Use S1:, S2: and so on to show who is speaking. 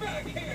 S1: back here!